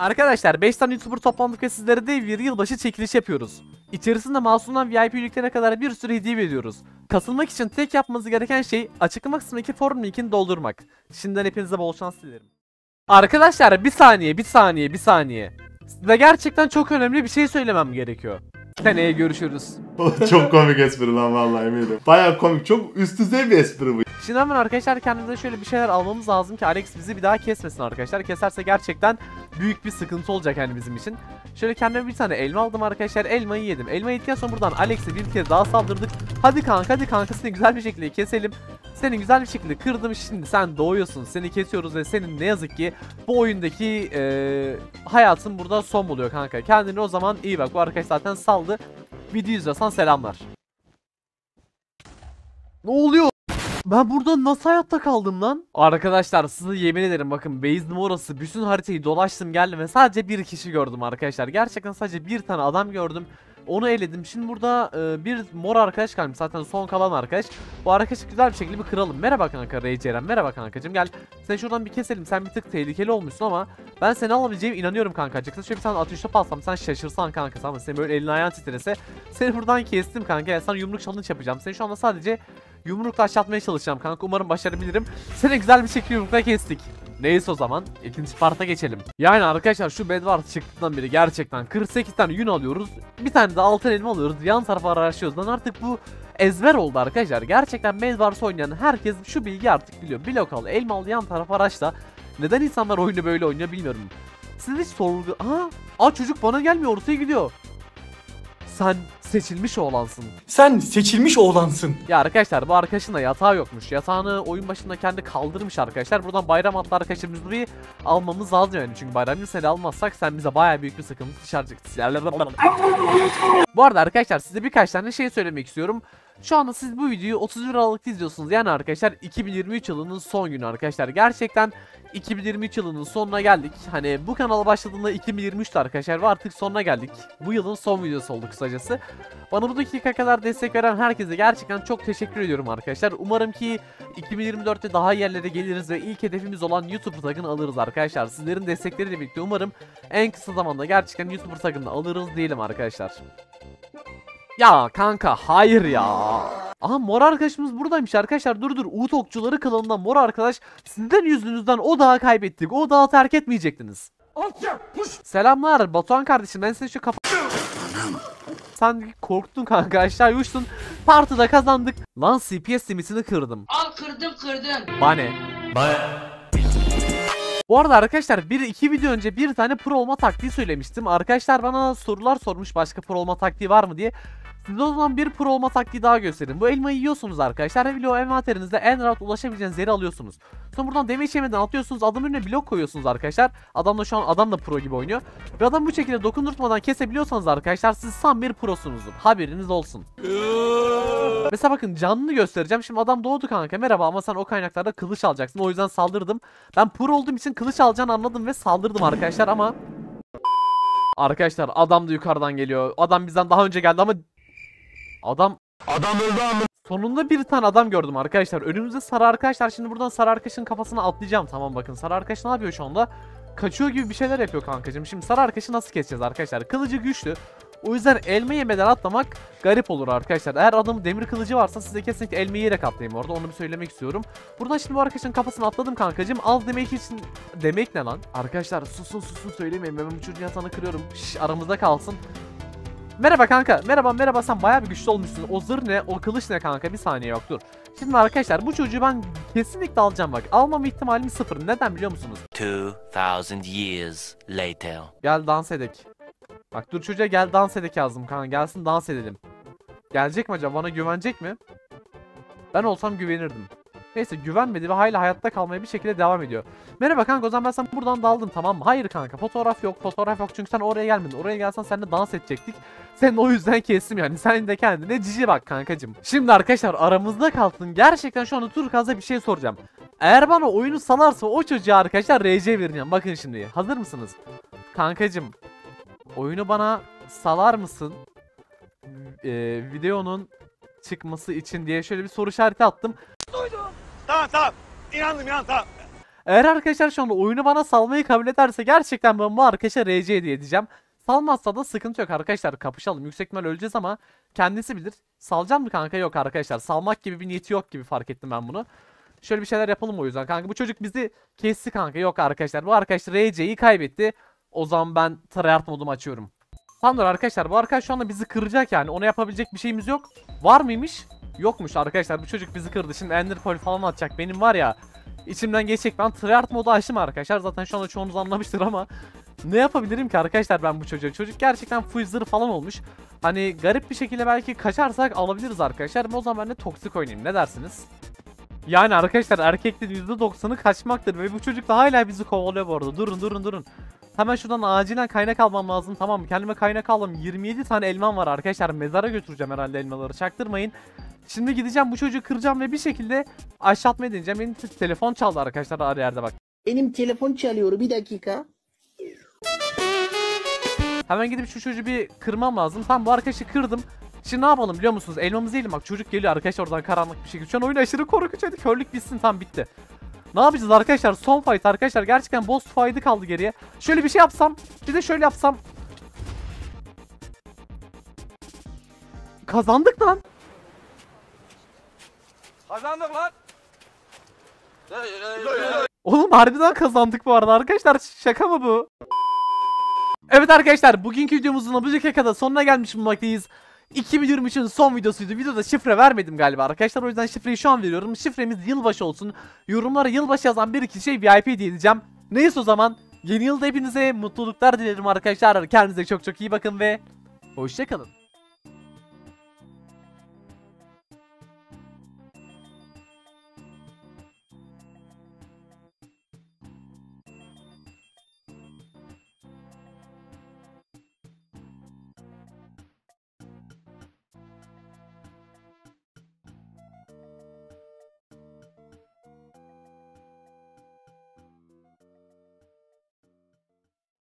Arkadaşlar 5 tane YouTuber toplandık ve sizlere dev bir yılbaşı çekiliş yapıyoruz. İçerisinde masumdan VIP üyeliklerine kadar bir sürü hediye veriyoruz. Katılmak için tek yapmanız gereken şey açıklama kısmındaki forum linkini doldurmak. Şimdiden hepinize bol şans dilerim. Arkadaşlar bir saniye bir saniye bir saniye. Size gerçekten çok önemli bir şey söylemem gerekiyor. Seneye görüşürüz. çok komik espri lan vallahi eminim. Baya komik. Çok üst düzey bir espri bu. Şimdi hemen arkadaşlar kendimize şöyle bir şeyler almamız lazım ki Alex bizi bir daha kesmesin arkadaşlar. Keserse gerçekten büyük bir sıkıntı olacak yani bizim için. Şöyle kendime bir tane elma aldım arkadaşlar. Elmayı yedim. Elma yedikten sonra buradan Alex'e bir kez daha saldırdık. Hadi kanka hadi kanka seni güzel bir şekilde keselim. Seni güzel bir şekilde kırdım. Şimdi sen doğuyorsun. Seni kesiyoruz ve senin ne yazık ki bu oyundaki eee hayatın burada son buluyor kanka. Kendine o zaman iyi bak. Bu arkadaş zaten saldı. Video izliyorsan selamlar. Ne oluyor? Ben burada nasıl hayatta kaldım lan? Arkadaşlar size yemin ederim bakın base numarası bütün haritayı dolaştım geldim ve sadece bir kişi gördüm arkadaşlar. Gerçekten sadece bir tane adam gördüm. Onu eledim. Şimdi burada e, bir mor arkadaş kalmış. Zaten son kalan arkadaş. Bu arkadaşı güzel bir şekilde bir kıralım. Merhaba kanka Ray Ceren. Merhaba kankacım. Gel. Seni şuradan bir keselim. Sen bir tık tehlikeli olmuşsun ama ben seni alabileceğime inanıyorum kankacık. Şöyle bir tane atış top alsam sen şaşırsan kanka. Seni böyle elin ayağın titrese. Seni buradan kestim kanka. Yani sana yumruk challenge yapacağım. Seni şu anda sadece yumrukla aşağıtmaya çalışacağım kanka. Umarım başarabilirim. Seni güzel bir şekilde yumrukla kestik. Neyse o zaman ikinci parta geçelim. Yani arkadaşlar şu Bedwars çıktığından beri gerçekten 48 tane yün alıyoruz. Bir tane de altın elma alıyoruz. Yan tarafa araştırıyoruz. Lan artık bu ezber oldu arkadaşlar. Gerçekten Bedwars oynayan herkes şu bilgi artık biliyor. Blok al, elma al, yan tarafa araçla. Neden insanlar oyunu böyle oynuyor bilmiyorum. Siz hiç sorgu... Aa, aa çocuk bana gelmiyor ortaya gidiyor. Sen seçilmiş oğlansın. Sen seçilmiş oğlansın. Ya arkadaşlar bu arkadaşın da yatağı yokmuş. Yatağını oyun başında kendi kaldırmış arkadaşlar. Buradan bayram atlı arkadaşımızı bir almamız lazım yani. Çünkü bayram seni almazsak sen bize baya büyük bir sıkıntı çıkaracaksın. bu arada arkadaşlar size birkaç tane şey söylemek istiyorum. Şu anda siz bu videoyu 31 Aralık'ta izliyorsunuz. Yani arkadaşlar 2023 yılının son günü arkadaşlar. Gerçekten 2023 yılının sonuna geldik. Hani bu kanala başladığında 2023'tü arkadaşlar ve artık sonuna geldik. Bu yılın son videosu oldu kısacası. Bana bu dakika kadar destek veren herkese gerçekten çok teşekkür ediyorum arkadaşlar. Umarım ki 2024'te daha yerlere geliriz ve ilk hedefimiz olan YouTuber tagını alırız arkadaşlar. Sizlerin destekleriyle birlikte umarım en kısa zamanda gerçekten YouTuber tagını alırız diyelim arkadaşlar. Ya kanka hayır ya. Aha mor arkadaşımız buradaymış arkadaşlar. Dur dur Uğut Okçuları klanından mor arkadaş. Sizden yüzünüzden o dağı kaybettik. O dağı terk etmeyecektiniz. Selamlar Batuhan kardeşim ben seni şu kafa... Sen korktun kanka aşağı uçtun. Partide kazandık. Lan CPS limitini kırdım. Al kırdım kırdım. Bane. Bu arada arkadaşlar bir iki video önce bir tane pro olma taktiği söylemiştim. Arkadaşlar bana sorular sormuş başka pro olma taktiği var mı diye. Size o zaman bir pro olma taktiği daha göstereyim. Bu elmayı yiyorsunuz arkadaşlar ve blok envanterinizde en rahat ulaşabileceğiniz yeri alıyorsunuz. Sonra buradan damage yemeden atıyorsunuz adam önüne blok koyuyorsunuz arkadaşlar. Adam da şu an adam da pro gibi oynuyor. Ve adam bu şekilde dokundurtmadan kesebiliyorsanız arkadaşlar siz tam bir prosunuzdur. Haberiniz olsun. Mesela bakın canlı göstereceğim. Şimdi adam doğdu kanka merhaba ama sen o kaynaklarda kılıç alacaksın. O yüzden saldırdım. Ben pro olduğum için kılıç alacağını anladım ve saldırdım arkadaşlar ama... Arkadaşlar adam da yukarıdan geliyor. Adam bizden daha önce geldi ama... Adam... Adam öldü ama. Sonunda bir tane adam gördüm arkadaşlar. Önümüzde sarı arkadaşlar. Şimdi buradan sarı arkadaşın kafasına atlayacağım. Tamam bakın sarı arkadaş ne yapıyor şu anda? Kaçıyor gibi bir şeyler yapıyor kankacığım. Şimdi sarı arkadaşı nasıl keseceğiz arkadaşlar? Kılıcı güçlü. O yüzden elma yemeden atlamak garip olur arkadaşlar. Eğer adamın demir kılıcı varsa size kesinlikle elma yiyerek atlayayım orada. Onu bir söylemek istiyorum. Buradan şimdi bu arkadaşın kafasına atladım kankacığım. Az demek için... Demek ne lan? Arkadaşlar susun susun söylemeyin. Ben bu çocuğun yatağını kırıyorum. Şş, aramızda kalsın. Merhaba kanka. Merhaba merhaba sen bayağı bir güçlü olmuşsun. O zırh ne? O kılıç ne kanka? Bir saniye yok dur. Şimdi arkadaşlar bu çocuğu ben kesinlikle alacağım bak. Almam ihtimalim sıfır. Neden biliyor musunuz? 2000 years later. Gel dans edek. Bak dur çocuğa gel dans edek yazdım kanka. Gelsin dans edelim. Gelecek mi acaba? Bana güvenecek mi? Ben olsam güvenirdim. Neyse güvenmedi ve hala hayatta kalmaya bir şekilde devam ediyor. Merhaba kanka o zaman ben sana buradan daldım tamam mı? Hayır kanka fotoğraf yok fotoğraf yok çünkü sen oraya gelmedin. Oraya gelsen seninle dans edecektik. Sen o yüzden kestim yani. Sen de kendine cici bak kankacım. Şimdi arkadaşlar aramızda kalsın. Gerçekten şu anda Turkaz'a bir şey soracağım. Eğer bana oyunu salarsa o çocuğa arkadaşlar RC vereceğim. Bakın şimdi. Hazır mısınız? Kankacım. Oyunu bana salar mısın? Ee, videonun çıkması için diye şöyle bir soru işareti attım. Tamam tamam. İnandım inan tamam. Eğer arkadaşlar şu anda oyunu bana salmayı kabul ederse gerçekten ben bu arkadaşa RC hediye edeceğim. Salmazsa da sıkıntı yok arkadaşlar kapışalım. Yüksek ihtimal öleceğiz ama kendisi bilir. Salacağım mı kanka? Yok arkadaşlar. Salmak gibi bir niyeti yok gibi fark ettim ben bunu. Şöyle bir şeyler yapalım o yüzden kanka. Bu çocuk bizi kesti kanka. Yok arkadaşlar. Bu arkadaş RC'yi kaybetti. O zaman ben tryhard modumu açıyorum. Tamamdır arkadaşlar. Bu arkadaş şu anda bizi kıracak yani. Ona yapabilecek bir şeyimiz yok. Var mıymış? Yokmuş arkadaşlar. Bu çocuk bizi kırdı. Şimdi Ender Pearl falan atacak. Benim var ya içimden geçecek. Ben tryhard modu açtım arkadaşlar. Zaten şu anda çoğunuz anlamıştır ama ne yapabilirim ki arkadaşlar ben bu çocuğa? Çocuk gerçekten full falan olmuş. Hani garip bir şekilde belki kaçarsak alabiliriz arkadaşlar. Ama o zaman ben de toksik oynayayım. Ne dersiniz? Yani arkadaşlar erkeklerin %90'ı kaçmaktır ve bu çocuk da hala bizi kovalıyor bu arada. Durun durun durun. Hemen şuradan acilen kaynak almam lazım. Tamam? Kendime kaynak aldım. 27 tane elmam var arkadaşlar. Mezara götüreceğim herhalde elmaları. Çaktırmayın. Şimdi gideceğim bu çocuğu kıracağım ve bir şekilde aşağı atmaya deneyeceğim. Benim te- telefon çaldı arkadaşlar her yerde bak. Benim telefon çalıyor bir dakika. Hemen gidip şu çocuğu bir kırmam lazım. Tam bu arkadaşı kırdım. Şimdi ne yapalım biliyor musunuz? Elmamızı yiyelim bak çocuk geliyor arkadaşlar oradan karanlık bir şekilde. Şu an oyun aşırı korkunç hadi körlük bitsin tam bitti. Ne yapacağız arkadaşlar? Son fight arkadaşlar. Gerçekten boss fight'ı kaldı geriye. Şöyle bir şey yapsam. Bir de şöyle yapsam. Kazandık lan. Kazandık lan. Oğlum harbiden kazandık bu arada arkadaşlar. Şaka mı bu? Evet arkadaşlar bugünkü videomuzun bu dakikada sonuna gelmiş bulunmaktayız. 2023'ün son videosuydu. Videoda şifre vermedim galiba arkadaşlar. O yüzden şifreyi şu an veriyorum. Şifremiz yılbaşı olsun. Yorumlara yılbaşı yazan bir iki şey VIP diye diyeceğim. Neyse o zaman yeni yılda hepinize mutluluklar dilerim arkadaşlar. Kendinize çok çok iyi bakın ve hoşçakalın.